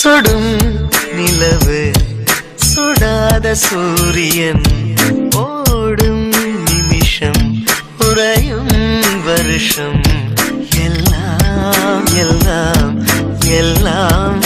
சுடும் நிலவு சுடாத சூரியன். ஓடும் நிமிஷம் உறையும் வருஷம். எல்லாம் எல்லாம் எல்லாம்